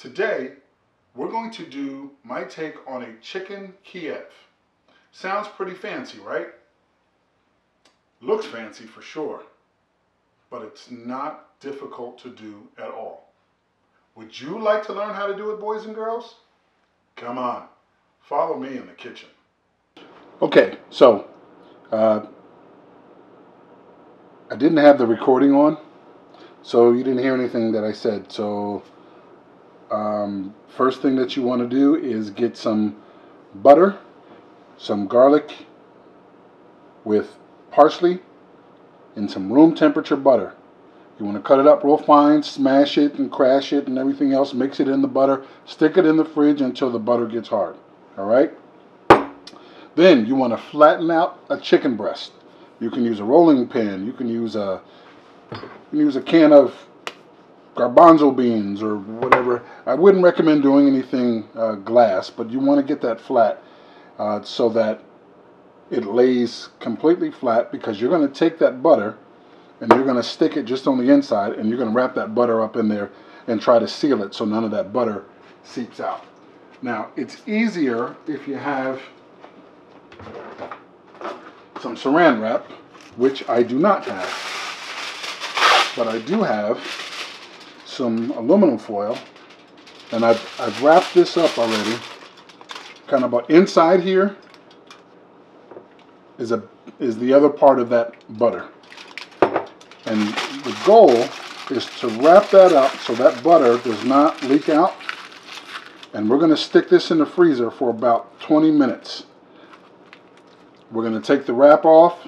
Today, we're going to do my take on a chicken Kiev. Sounds pretty fancy, right? Looks fancy for sure, but it's not difficult to do at all. Would you like to learn how to do it, boys and girls? Come on, follow me in the kitchen. Okay, so uh, I didn't have the recording on, so you didn't hear anything that I said. So um, first thing that you want to do is get some butter, some garlic with parsley, and some room temperature butter. You want to cut it up real fine, smash it and crash it and everything else, mix it in the butter, stick it in the fridge until the butter gets hard. All right? Then you want to flatten out a chicken breast. You can use a rolling pin. You can use a you can use a can of garbanzo beans or whatever. I wouldn't recommend doing anything uh, glass, but you want to get that flat uh, so that it lays completely flat because you're going to take that butter and you're going to stick it just on the inside and you're going to wrap that butter up in there and try to seal it so none of that butter seeps out. Now, it's easier if you have some saran wrap, which I do not have. But I do have some aluminum foil, and I've, I've wrapped this up already. Kind of inside here is a is the other part of that butter. And the goal is to wrap that up so that butter does not leak out. And we're going to stick this in the freezer for about 20 minutes. We're going to take the wrap off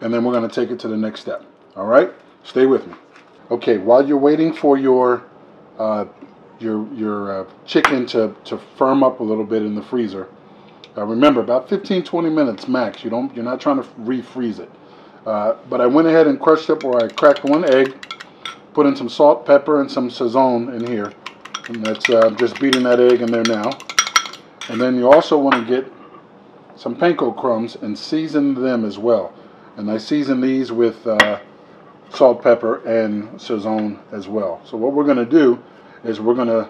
and then we're going to take it to the next step. All right? Stay with me. Okay, while you're waiting for your uh, your your uh, chicken to, to firm up a little bit in the freezer, uh, remember about 15 20 minutes max. You don't you're not trying to refreeze it. Uh, but I went ahead and crushed up or I cracked one egg, put in some salt, pepper, and some sazon in here. And that's uh, just beating that egg in there now. And then you also want to get some panko crumbs and season them as well. And I season these with uh, salt, pepper, and sazon as well. So what we're going to do is we're going to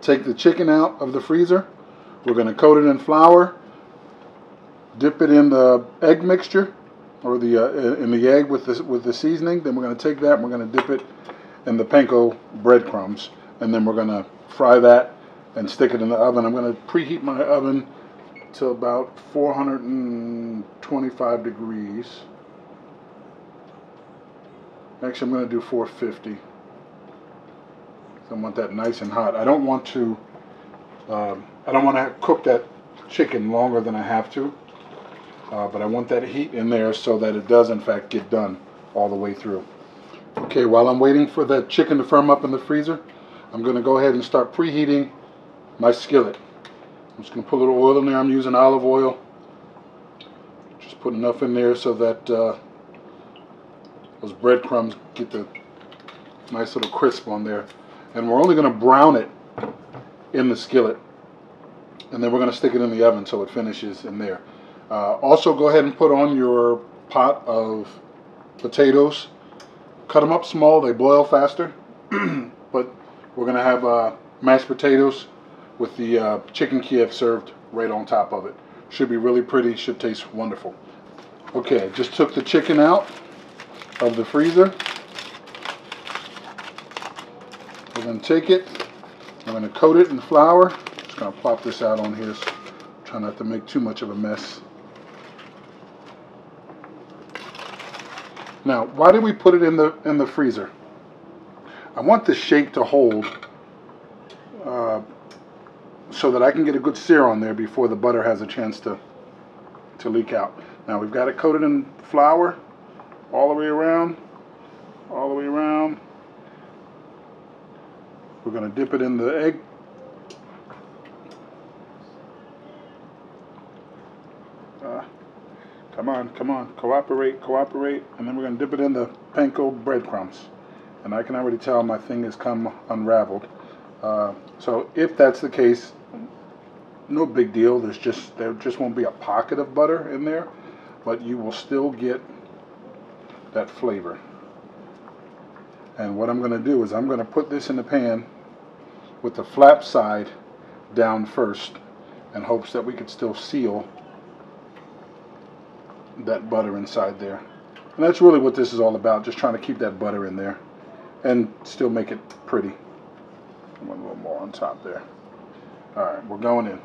take the chicken out of the freezer. We're going to coat it in flour, dip it in the egg mixture, or the uh, in the egg with the with the seasoning. Then we're going to take that and we're going to dip it in the panko breadcrumbs, and then we're going to fry that and stick it in the oven. I'm going to preheat my oven to about 425 degrees. Actually, I'm going to do 450. I want that nice and hot. I don't want to. Um, I don't want to cook that chicken longer than I have to. Uh, but I want that heat in there so that it does in fact get done all the way through. Okay, while I'm waiting for that chicken to firm up in the freezer, I'm going to go ahead and start preheating my skillet. I'm just going to put a little oil in there. I'm using olive oil. Just put enough in there so that uh, those breadcrumbs get the nice little crisp on there. And we're only going to brown it in the skillet. And then we're going to stick it in the oven so it finishes in there. Uh, also, go ahead and put on your pot of potatoes. Cut them up small. They boil faster. but we're going to have uh, mashed potatoes with the uh, chicken Kiev served right on top of it. Should be really pretty, should taste wonderful. Okay, just took the chicken out of the freezer. We're going to take it, I'm going to coat it in flour. Just going to plop this out on here. So try not to make too much of a mess. Now, why did we put it in the in the freezer? I want the shape to hold uh, so that I can get a good sear on there before the butter has a chance to to leak out. Now we've got it coated in flour all the way around, all the way around. We're going to dip it in the egg. Uh, come on, come on, cooperate, cooperate. And then we're going to dip it in the panko breadcrumbs. And I can already tell my thing has come unraveled. Uh, so if that's the case, no big deal. There's just there just won't be a pocket of butter in there, but you will still get that flavor. And what I'm going to do is I'm going to put this in the pan with the flap side down first in hopes that we could still seal that butter inside there. And that's really what this is all about, just trying to keep that butter in there and still make it pretty. One little more on top there. All right, we're going in.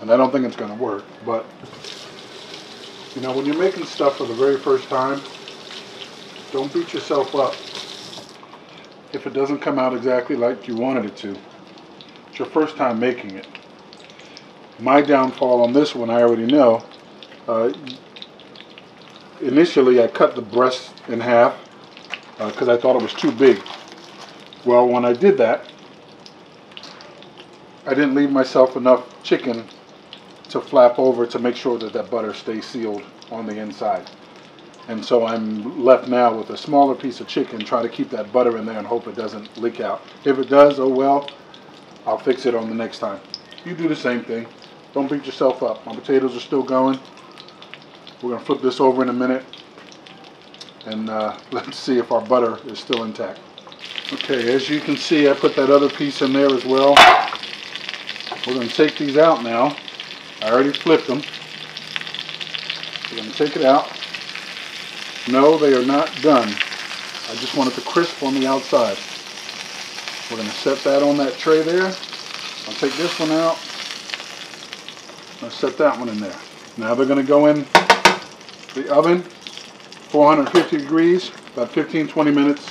And I don't think it's going to work, but you know, when you're making stuff for the very first time, don't beat yourself up if it doesn't come out exactly like you wanted it to. It's your first time making it. My downfall on this one, I already know. Uh, initially, I cut the breast in half because uh, I thought it was too big. Well, when I did that, I didn't leave myself enough chicken to flap over to make sure that that butter stays sealed on the inside. And so I'm left now with a smaller piece of chicken, try to keep that butter in there and hope it doesn't leak out. If it does, oh well, I'll fix it on the next time. You do the same thing. Don't beat yourself up. My potatoes are still going. We're going to flip this over in a minute and uh, let's see if our butter is still intact. Okay, as you can see, I put that other piece in there as well. We're going to take these out now. I already flipped them. We're going to take it out. No, they are not done. I just want it to crisp on the outside. We're going to set that on that tray there. I'll take this one out. I'll set that one in there. Now they're going to go in the oven, 450 degrees, about 15-20 minutes.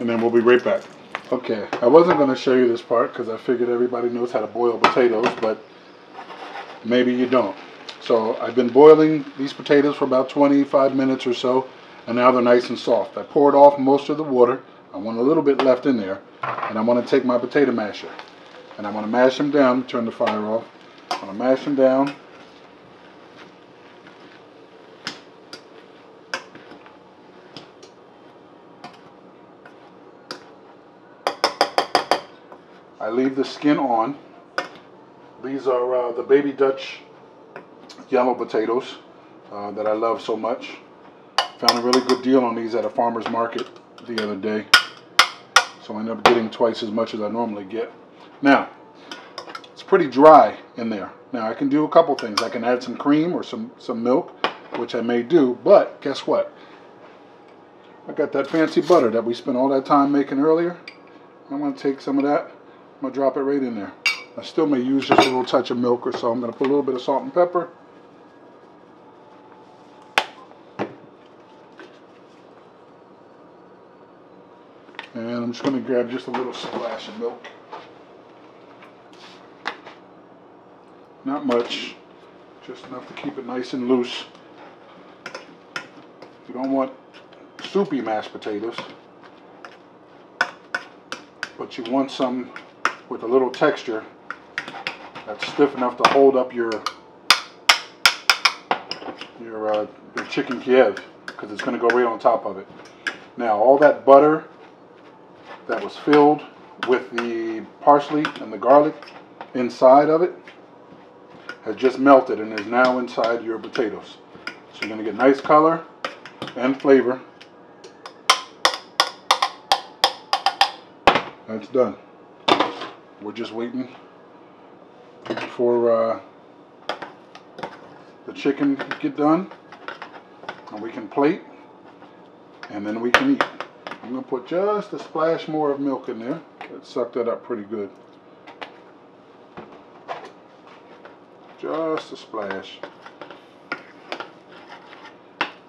And then we'll be right back. Okay, I wasn't going to show you this part because I figured everybody knows how to boil potatoes, but maybe you don't. So I've been boiling these potatoes for about 25 minutes or so, and now they're nice and soft. I poured off most of the water. I want a little bit left in there, and I want to take my potato masher, and I want to mash them down, turn the fire off. I want to mash them down. I leave the skin on. These are uh, the Baby Dutch yellow potatoes uh, that I love so much. Found a really good deal on these at a farmer's market the other day. So I ended up getting twice as much as I normally get. Now, it's pretty dry in there. Now I can do a couple things. I can add some cream or some, some milk, which I may do, but guess what? I got that fancy butter that we spent all that time making earlier. I'm going to take some of that. I'm going to drop it right in there. I still may use just a little touch of milk or so. I'm going to put a little bit of salt and pepper. And I'm just going to grab just a little splash of milk. Not much, just enough to keep it nice and loose. You don't want soupy mashed potatoes, but you want some with a little texture that's stiff enough to hold up your your, uh, your chicken Kiev because it's going to go right on top of it. Now all that butter that was filled with the parsley and the garlic inside of it has just melted and is now inside your potatoes. So you're going to get nice color and flavor. That's done. We're just waiting for uh, the chicken to get done and we can plate and then we can eat. I'm going to put just a splash more of milk in there. Let's suck that up pretty good. Just a splash.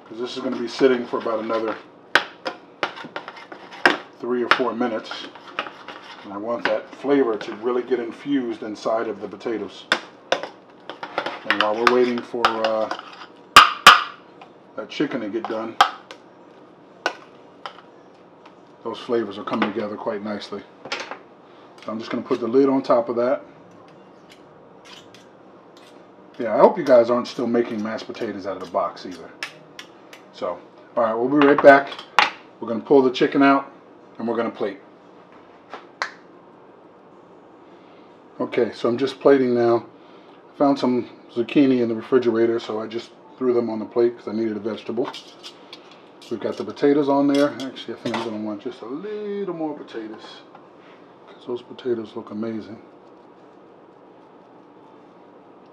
Because this is going to be sitting for about another three or four minutes. And I want that flavor to really get infused inside of the potatoes. And while we're waiting for uh, that chicken to get done, those flavors are coming together quite nicely. So I'm just going to put the lid on top of that. Yeah, I hope you guys aren't still making mashed potatoes out of the box either. So, alright, we'll be right back. We're going to pull the chicken out and we're going to plate. Okay, so I'm just plating now. Found some zucchini in the refrigerator, so I just threw them on the plate because I needed a vegetable. We've got the potatoes on there. Actually, I think I'm going to want just a little more potatoes because those potatoes look amazing.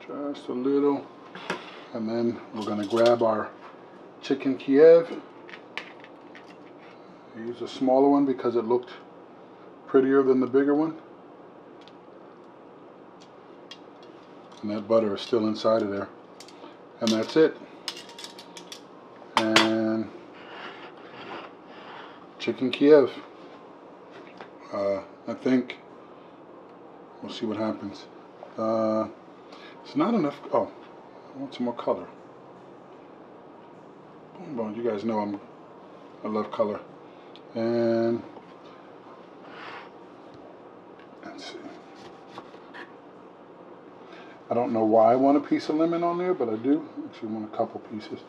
Just a little. And then we're going to grab our chicken Kiev. Use a smaller one because it looked prettier than the bigger one. And that butter is still inside of there. And that's it. And chicken Kiev. Uh, I think we'll see what happens. Uh, it's not enough. Oh, I want some more color. Boom, boom. You guys know I'm. I love color. And let's see. I don't know why I want a piece of lemon on there, but I do. Actually, want a couple pieces.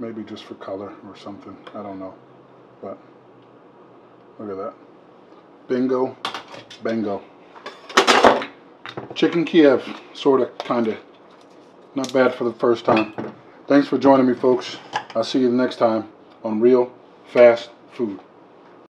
Maybe just for color or something. I don't know. But look at that. Bingo, bango. Chicken Kiev, sort of, kind of. Not bad for the first time. Thanks for joining me, folks. I'll see you next time on Real Fast Food.